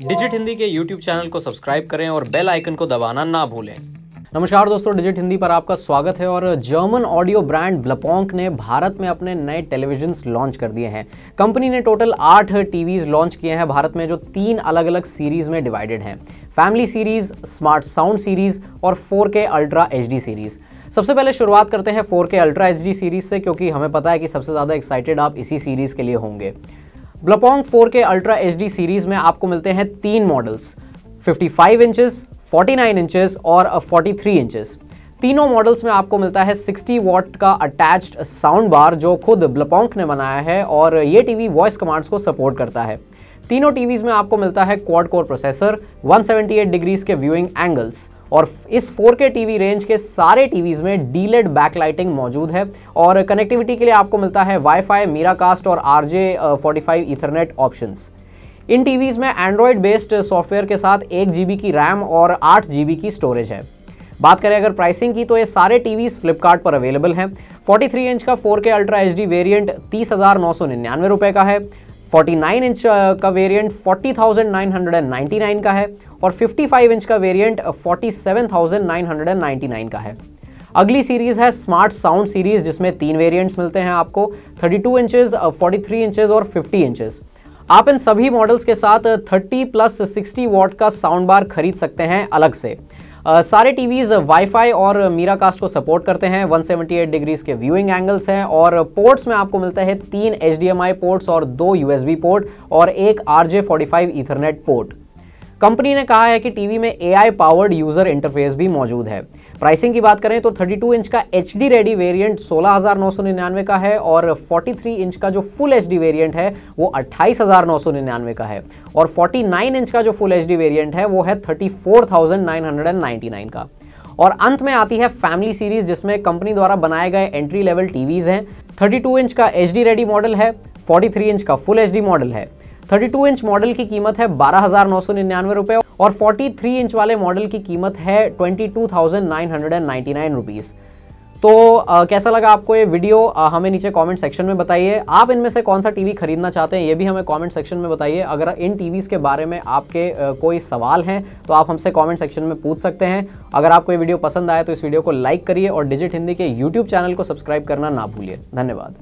Digit Hindi के YouTube channel को subscribe करें और बेल आइकन को दबाना ना भूलें। नमस्कार दोस्तों, डिजिट हिंदी पर आपका स्वागत है और जर्मन ऑडियो ब्रांड ब्लपोंक ने भारत में अपने नए टेलीविज़न लॉन्च कर दिए हैं। कंपनी ने टोटल आठ टीवीज लॉन्च किए हैं भारत में जो तीन अलग अलग सीरीज़ में डिवाइडेड हैं। Family series, smart sound series और 4K अल्ट्रा एचडी सीरीज़। सबसे पहले शुरुआत करते हैं 4K अल्ट्रा एचडी सीरीज़ से, क्योंकि हमें पता है कि सबसे ज़्यादा एक्साइटेड आप इसी सीरीज़ के लिए होंगे। ब्लपोंग 4K अल्ट्रा एचडी सीरीज़ में आपको मिलते हैं तीन मॉडल्स 55 इंचेस 49 इंचेस और 43 इंचेस तीनों मॉडल्स में आपको मिलता है 60 वॉट का अटैच्ड साउंड बार जो खुद ब्लपोंक ने बनाया है और ये टीवी वॉइस कमांड्स को सपोर्ट करता है। तीनों टीवीज में आपको मिलता है क्वाड कोर प्रोसेसर 178 डिग्रीज के व्यूइंग एंगल्स और इस 4K टीवी रेंज के सारे टीवीज में डीलेड बैकलाइटिंग मौजूद है। और कनेक्टिविटी के लिए आपको मिलता है वाईफाई मीराकास्ट और R J forty five ethernet option इन टीवीज में एंड्रॉयड बेस्ड सॉफ्टवेयर के साथ एक जी की रैम और आठ जी की स्टोरेज है। बात करें अगर प्राइसिंग की तो ये सारे टीवीज फ्लिपकार्ट पर अवेलेबल हैं। 43 इंच का 4K अल्ट्रा एच वेरिएंट तीस हज़ार नौ सौ निन्यानवे रुपये का है। 49 इंच का वेरिएंट 40,999 का है और 55 इंच का वेरिएंट 47,999 का है। अगली सीरीज़ है स्मार्ट साउंड सीरीज़ जिसमें तीन वेरिएंट्स मिलते हैं आपको 32 इंचेस 43 इंचेस और 50 इंचेस आप इन सभी मॉडल्स के साथ 30 प्लस 60 वॉट का साउंड बार खरीद सकते हैं अलग से। सारे टीवीज वाईफाई और मीरा कास्ट को सपोर्ट करते हैं। 178 डिग्रीज के व्यूइंग एंगल्स हैं और पोर्ट्स में आपको मिलता है तीन एचडीएमआई पोर्ट्स और दो यूएसबी पोर्ट और एक R J ethernet port company ने कहा है कि टीवी में एआई पावर्ड यूज़र इंटरफेस भी मौजूद है। प्राइसिंग की बात करें तो 32 इंच का एच डी रेडी वेरियंट सोलह का है और 43 इंच का जो फुल एच डी वेरियंट है वो अट्ठाईस का है। और 49 इंच का जो फुल एच डी वेरियंट है वो है 34,999 का। और अंत में आती है फैमिली सीरीज़ जिसमें कंपनी द्वारा बनाए गए एंट्री लेवल टीवीज हैं। 32 इंच का एच डी रेडी मॉडल है 43 इंच का फुल एच डी मॉडल है। 32 इंच मॉडल की कीमत है बारह हज़ार नौ सौ निन्यानवे रुपए और 43 इंच वाले मॉडल की कीमत है twenty two thousand nine hundred and ninety nine rupees तो आ, कैसा लगा आपको ये वीडियो? आ, हमें नीचे कमेंट सेक्शन में बताइए। आप इनमें से कौन सा टीवी खरीदना चाहते हैं ये भी हमें कमेंट सेक्शन में बताइए। अगर इन टीवीज़ के बारे में आपके आ, कोई सवाल हैं तो आप हमसे कमेंट सेक्शन में पूछ सकते हैं। अगर आपको ये वीडियो पसंद आए तो इस वीडियो को लाइक करिए और डिजिट हिंदी के यूट्यूब चैनल को सब्सक्राइब करना ना भूलिए। धन्यवाद।